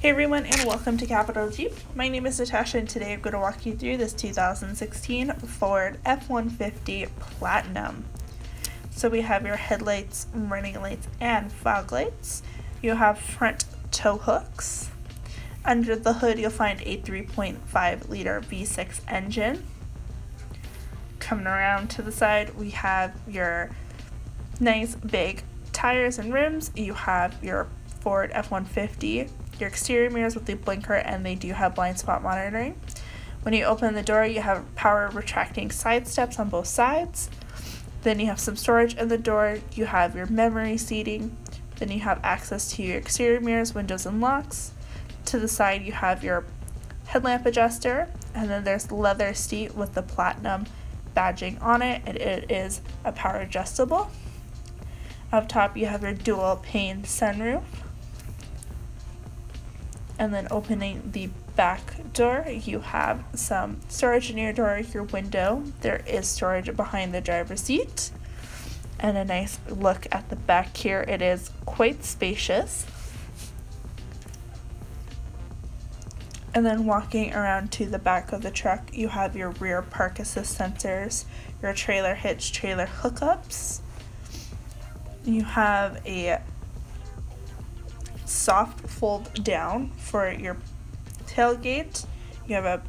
Hey everyone and welcome to Capital Jeep. My name is Natasha and today I'm going to walk you through this 2016 Ford F-150 Platinum. So we have your headlights, running lights, and fog lights. You have front tow hooks. Under the hood you'll find a 3.5 liter V6 engine. Coming around to the side we have your nice big tires and rims. You have your Ford F-150 your exterior mirrors with the blinker and they do have blind spot monitoring. When you open the door, you have power retracting side steps on both sides. Then you have some storage in the door. You have your memory seating. Then you have access to your exterior mirrors, windows, and locks. To the side, you have your headlamp adjuster, and then there's leather seat with the platinum badging on it, and it is a power adjustable. Up top, you have your dual pane sunroof and then opening the back door you have some storage in your door your window. There is storage behind the driver's seat and a nice look at the back here. It is quite spacious. And then walking around to the back of the truck you have your rear park assist sensors your trailer hitch trailer hookups. You have a soft fold down for your tailgate. You have a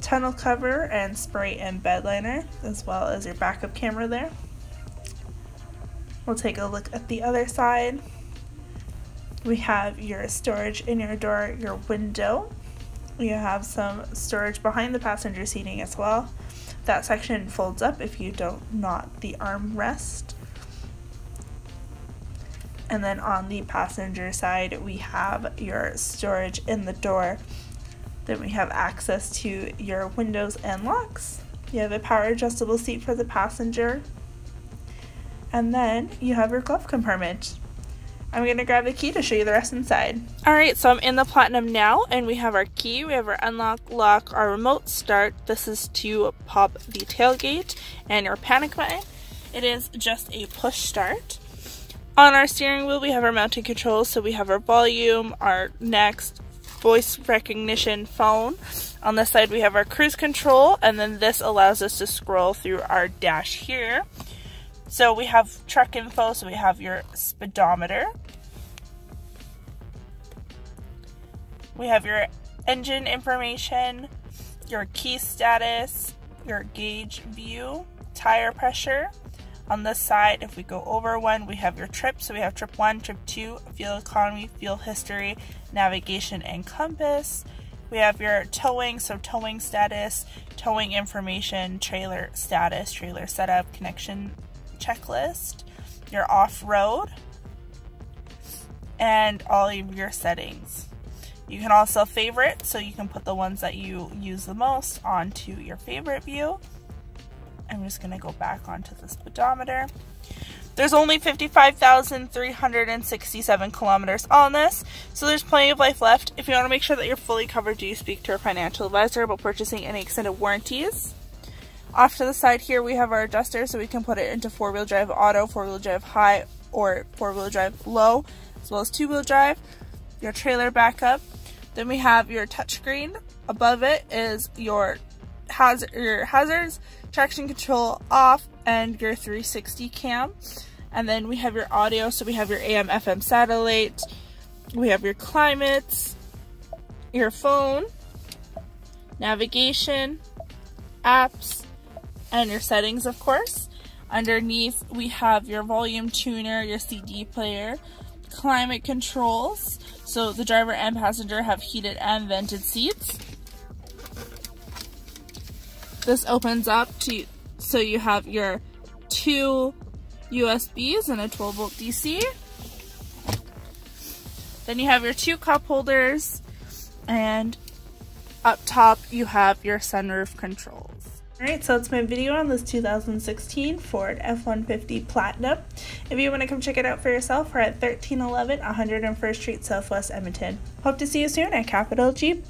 tunnel cover and spray and bed liner as well as your backup camera there. We'll take a look at the other side. We have your storage in your door, your window. You have some storage behind the passenger seating as well. That section folds up if you don't knot the armrest. And then on the passenger side, we have your storage in the door. Then we have access to your windows and locks. You have a power adjustable seat for the passenger. And then you have your glove compartment. I'm to grab the key to show you the rest inside. Alright, so I'm in the Platinum now, and we have our key, we have our unlock, lock, our remote start. This is to pop the tailgate and your panic button. It is just a push start. On our steering wheel, we have our mounting controls. So we have our volume, our next voice recognition phone. On this side, we have our cruise control, and then this allows us to scroll through our dash here. So we have truck info, so we have your speedometer. We have your engine information, your key status, your gauge view, tire pressure, on this side, if we go over one, we have your trip. So we have trip one, trip two, fuel economy, fuel history, navigation, and compass. We have your towing, so towing status, towing information, trailer status, trailer setup, connection checklist, your off-road, and all of your settings. You can also favorite, so you can put the ones that you use the most onto your favorite view. I'm just going to go back onto the speedometer. There's only 55,367 kilometers on this, so there's plenty of life left. If you want to make sure that you're fully covered, do you speak to a financial advisor about purchasing any extended warranties? Off to the side here, we have our adjuster, so we can put it into four-wheel drive auto, four-wheel drive high, or four-wheel drive low, as well as two-wheel drive. Your trailer backup. Then we have your touchscreen. Above it is your hazard, your er, hazards, traction control off, and your 360 cam. And then we have your audio, so we have your AM FM satellite, we have your climates, your phone, navigation, apps, and your settings, of course. Underneath, we have your volume tuner, your CD player, climate controls. So the driver and passenger have heated and vented seats. This opens up to so you have your two USBs and a 12 volt DC. Then you have your two cup holders and up top you have your sunroof controls. Alright, so that's my video on this 2016 Ford F-150 Platinum. If you want to come check it out for yourself, we're at 1311 101st Street Southwest Edmonton. Hope to see you soon at Capital Jeep.